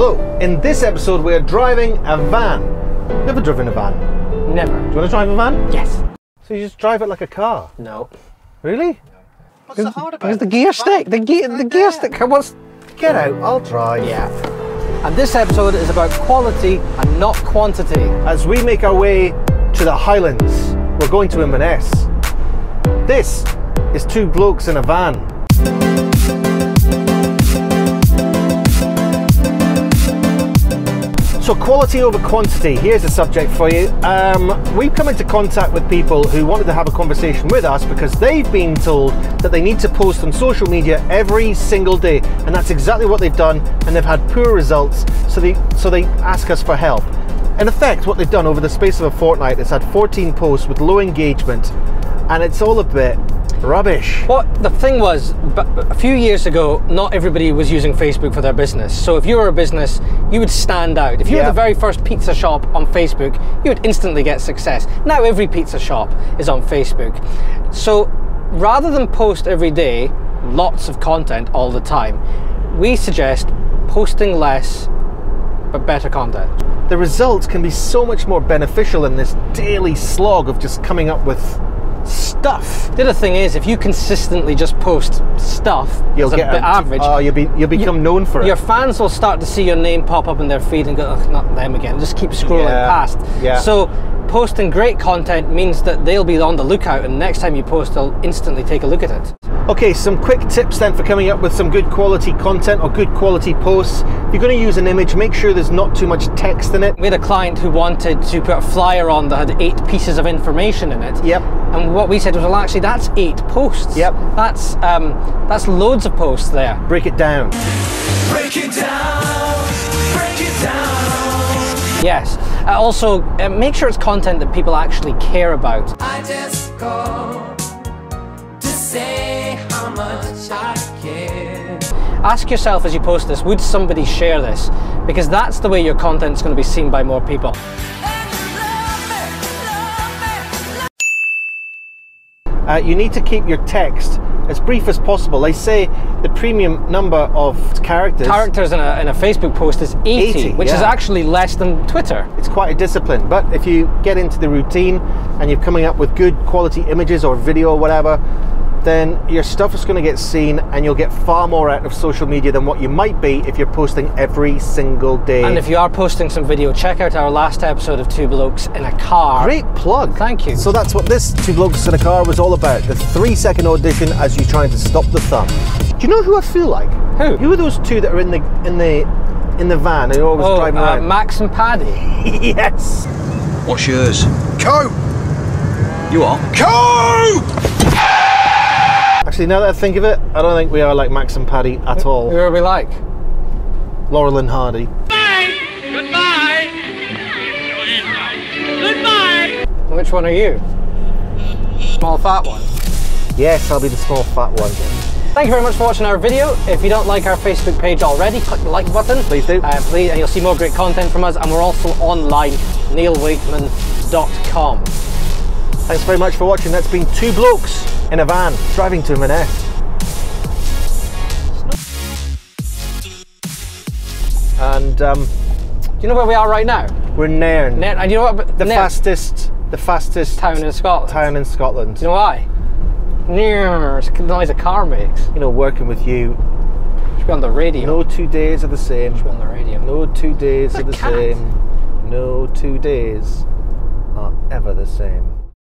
Hello, in this episode we are driving a van. Never driven a van. Never. Do you want to drive a van? Yes. So you just drive it like a car? No. Really? What's so hard about Because it? the gear stick, the gear, the gear stick. What's? Get out, I'll drive. Yeah. And this episode is about quality and not quantity. As we make our way to the Highlands, we're going to Inverness. This is two blokes in a van. So quality over quantity, here's a subject for you. Um, we've come into contact with people who wanted to have a conversation with us because they've been told that they need to post on social media every single day, and that's exactly what they've done, and they've had poor results, so they, so they ask us for help. In effect, what they've done over the space of a fortnight is had 14 posts with low engagement, and it's all a bit rubbish. Well, the thing was, a few years ago, not everybody was using Facebook for their business. So if you were a business, you would stand out. If you Yeah. were the very first pizza shop on Facebook, you would instantly get success. Now every pizza shop is on Facebook. So rather than post every day, lots of content all the time, we suggest posting less but better content. the results can be so much more beneficial in this daily slog of just coming up with stuff. The other thing is, if you consistently just post stuff You'll get a bit average, Oh, you'll be you'll become known for it. your fans will start to see your name pop up in their feed and go, Ugh, not them again. Just keep scrolling Yeah, past. yeah. So posting great content means that they'll be on the lookout, and next time you post, they'll instantly take a look at it. Okay, some quick tips then for coming up with some good quality content or good quality posts. If you're going to use an image, make sure there's not too much text in it. We had a client who wanted to put a flyer on that had eight pieces of information in it. Yep. And what we said was, well, actually, that's eight posts. Yep. That's um, that's loads of posts there. Break it down. Break it down, break it down. Yes. Uh, also, uh, make sure it's content that people actually care about. I just called to say how much I care. Ask yourself as you post this, would somebody share this? Because that's the way your content's going to be seen by more people. Uh, you need to keep your text as brief as possible. They say the premium number of characters. Characters in a, in a Facebook post is 80, 80, which is actually less than Twitter. it's quite a discipline, but if you get into the routine and you're coming up with good quality images or video or whatever, then your stuff is going to get seen and you'll get far more out of social media than what you might be if you're posting every single day. And if you are posting some video, check out our last episode of Two Blokes in a Car. Great plug. Thank you. So that's what this Two Blokes in a Car was all about. The three second audition as you trying to stop the thumb. Do you know who I feel like? Who? Who are those two that are in the in the in the van and always Oh, driving uh, around? Max and Paddy. yes. What's yours? Coat, You are? coat. Actually, now that I think of it, I don't think we are like Max and Paddy at Who all. Who are we like? Laurel and Hardy. Goodbye! Goodbye! Goodbye! Which one are you? Small fat one. Yes, I'll be the small fat one. Thank you very much for watching our video. If you don't like our Facebook page already, click the like button. Please do. Uh, please, and you'll see more great content from us. And we're also online, neilweightman.com. Thanks very much for watching. That's been Two Blokes in a Van driving to Inverness. And um, Do you know where we are right now? we're Nairn, Ne- and you know what? the Ne- fastest, the fastest town in Scotland. town in Scotland. Do you know why? Near, it's the noise a car makes. You know, working with you, Should be on the radio. no two days are the same. Should be on the radio. No two days are the cat. same. No two days are ever the same.